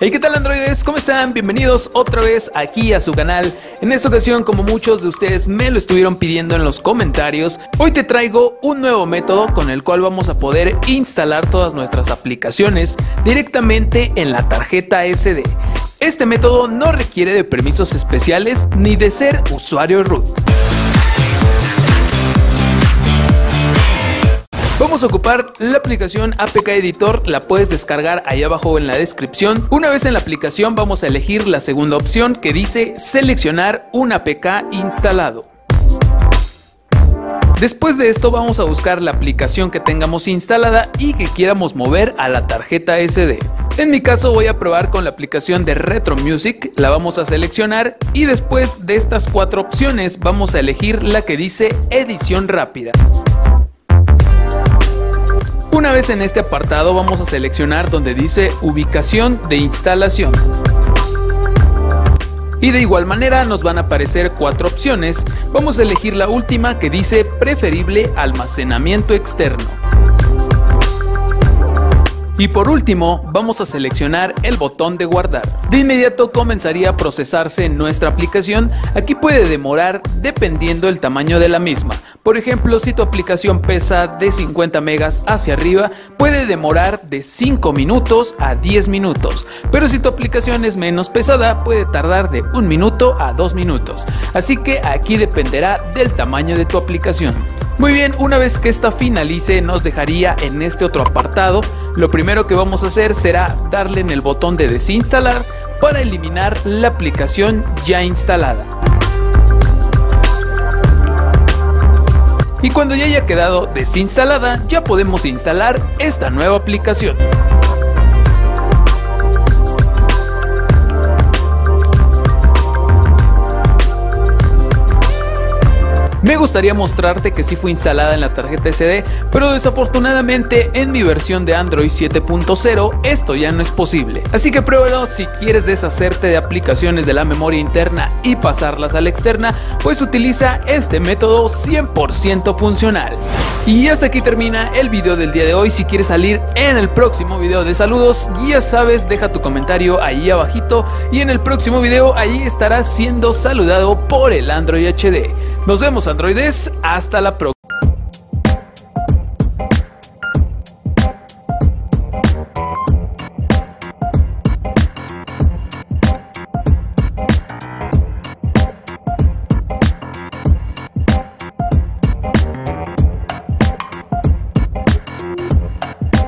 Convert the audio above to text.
Hey, ¿qué tal androides? ¿Cómo están? Bienvenidos otra vez aquí a su canal. En esta ocasión, como muchos de ustedes me lo estuvieron pidiendo en los comentarios, hoy te traigo un nuevo método con el cual vamos a poder instalar todas nuestras aplicaciones directamente en la tarjeta SD. Este método no requiere de permisos especiales ni de ser usuario root. Vamos a ocupar la aplicación APK Editor, la puedes descargar ahí abajo en la descripción. Una vez en la aplicación vamos a elegir la segunda opción que dice seleccionar un APK instalado. Después de esto vamos a buscar la aplicación que tengamos instalada y que quieramos mover a la tarjeta SD. En mi caso voy a probar con la aplicación de Retro Music, la vamos a seleccionar y después de estas cuatro opciones vamos a elegir la que dice edición rápida. Una vez en este apartado vamos a seleccionar donde dice ubicación de instalación. Y de igual manera nos van a aparecer cuatro opciones. Vamos a elegir la última que dice preferible almacenamiento externo. Y por último, vamos a seleccionar el botón de guardar. De inmediato comenzaría a procesarse nuestra aplicación. Aquí puede demorar dependiendo del tamaño de la misma. Por ejemplo, si tu aplicación pesa de 50 megas hacia arriba, puede demorar de 5 minutos a 10 minutos. Pero si tu aplicación es menos pesada, puede tardar de 1 minuto a 2 minutos. Así que aquí dependerá del tamaño de tu aplicación. Muy bien, una vez que esta finalice nos dejaría en este otro apartado. Lo primero que vamos a hacer será darle en el botón de desinstalar para eliminar la aplicación ya instalada. Y cuando ya haya quedado desinstalada, ya podemos instalar esta nueva aplicación. Me gustaría mostrarte que sí fue instalada en la tarjeta SD, pero desafortunadamente en mi versión de Android 7.0 esto ya no es posible. Así que pruébalo si quieres deshacerte de aplicaciones de la memoria interna y pasarlas a la externa, pues utiliza este método 100% funcional. Y hasta aquí termina el video del día de hoy. Si quieres salir en el próximo video de saludos, ya sabes, deja tu comentario ahí abajito y en el próximo video ahí estarás siendo saludado por el Android HD. Nos vemos androides, hasta la próxima.